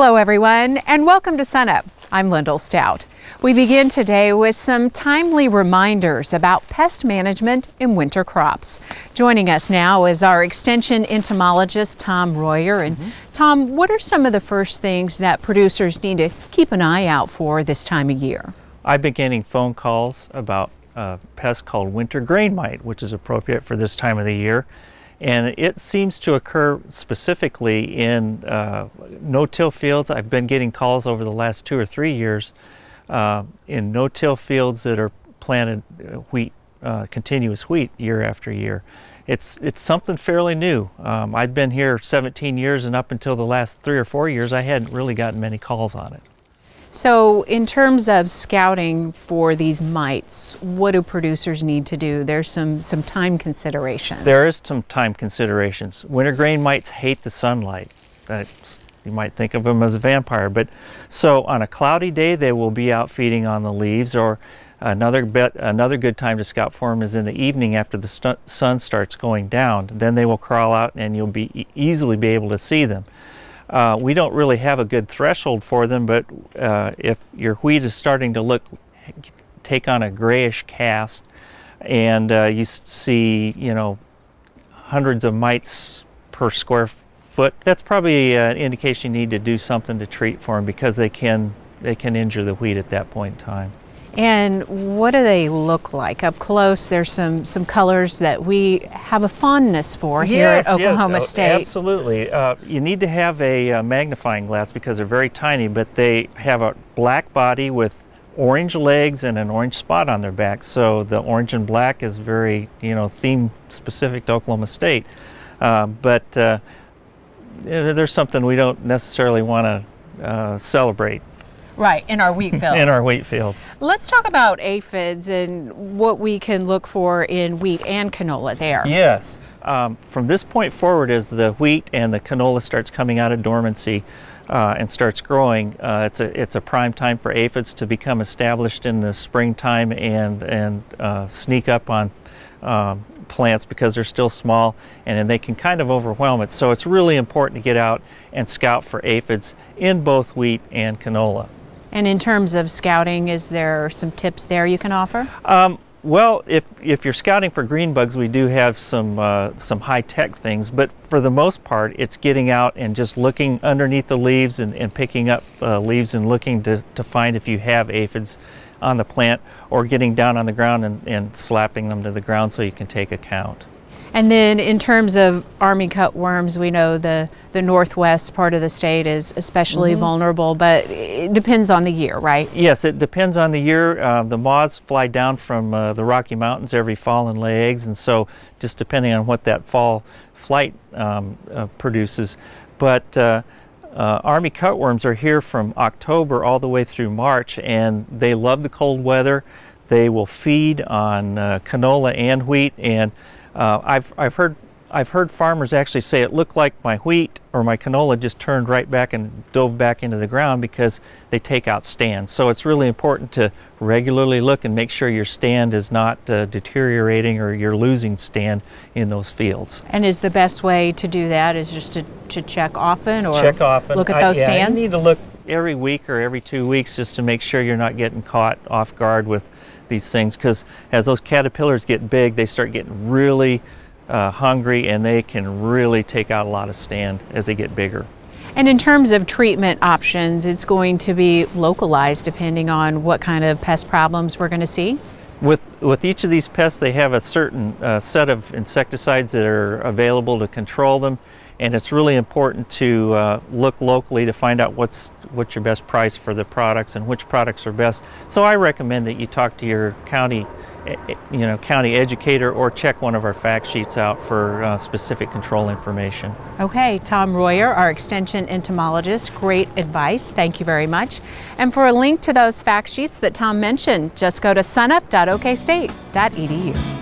Hello, everyone, and welcome to SunUp. I'm Lyndall Stout. We begin today with some timely reminders about pest management in winter crops. Joining us now is our extension entomologist, Tom Royer. And mm -hmm. Tom, what are some of the first things that producers need to keep an eye out for this time of year? I've been getting phone calls about a pest called winter grain mite, which is appropriate for this time of the year. And it seems to occur specifically in uh, no-till fields. I've been getting calls over the last two or three years uh, in no-till fields that are planted uh, wheat, uh, continuous wheat year after year. It's, it's something fairly new. Um, I've been here 17 years and up until the last three or four years I hadn't really gotten many calls on it. So, in terms of scouting for these mites, what do producers need to do? There's some, some time considerations. There is some time considerations. Winter grain mites hate the sunlight. That's, you might think of them as a vampire. But so on a cloudy day, they will be out feeding on the leaves. Or another another good time to scout for them is in the evening after the sun starts going down. Then they will crawl out, and you'll be easily be able to see them. Uh, we don't really have a good threshold for them, but uh, if your wheat is starting to look, take on a grayish cast, and uh, you see, you know, hundreds of mites per square foot, that's probably an indication you need to do something to treat for them because they can they can injure the wheat at that point in time. And what do they look like up close? There's some some colors that we have a fondness for yes, here at Oklahoma yes, State. Absolutely. Uh, you need to have a, a, magnifying glass because they're very tiny, but they have a black body with orange legs and an orange spot on their back. So the orange and black is very, you know, theme specific to Oklahoma State. Uh, but uh, there's something we don't necessarily want to uh, celebrate. Right, in our wheat fields. in our wheat fields. Let's talk about aphids and what we can look for in wheat and canola there. Yes. Um, from this point forward, as the wheat and the canola starts coming out of dormancy uh, and starts growing, uh, it's, a, it's a prime time for aphids to become established in the springtime and, and uh, sneak up on um, plants because they're still small and, and they can kind of overwhelm it. So it's really important to get out and scout for aphids in both wheat and canola. And in terms of scouting, is there some tips there you can offer? Um, well, if, if you're scouting for green bugs, we do have some, uh, some high-tech things, but for the most part, it's getting out and just looking underneath the leaves and, and picking up uh, leaves and looking to, to find if you have aphids on the plant or getting down on the ground and, and slapping them to the ground so you can take a count. And then in terms of army cutworms, we know the, the northwest part of the state is especially mm -hmm. vulnerable, but it depends on the year, right? Yes, it depends on the year. Uh, the moths fly down from uh, the Rocky Mountains every fall and lay eggs, and so just depending on what that fall flight um, uh, produces. But uh, uh, Army cutworms are here from October all the way through March, and they love the cold weather. They will feed on uh, canola and wheat, and uh, I've, I've, heard, I've heard farmers actually say it looked like my wheat or my canola just turned right back and dove back into the ground because they take out stands. So it's really important to regularly look and make sure your stand is not uh, deteriorating or you're losing stand in those fields. And is the best way to do that is just to, to check often or check often. look at those I, yeah, stands? You need to look every week or every two weeks just to make sure you're not getting caught off guard with these things because as those caterpillars get big, they start getting really uh, hungry and they can really take out a lot of stand as they get bigger. And in terms of treatment options, it's going to be localized depending on what kind of pest problems we're going to see? With, with each of these pests, they have a certain uh, set of insecticides that are available to control them and it's really important to uh, look locally to find out what's what's your best price for the products and which products are best. So I recommend that you talk to your county you know, county educator or check one of our fact sheets out for uh, specific control information. Okay, Tom Royer, our extension entomologist, great advice. Thank you very much. And for a link to those fact sheets that Tom mentioned, just go to sunup.okstate.edu.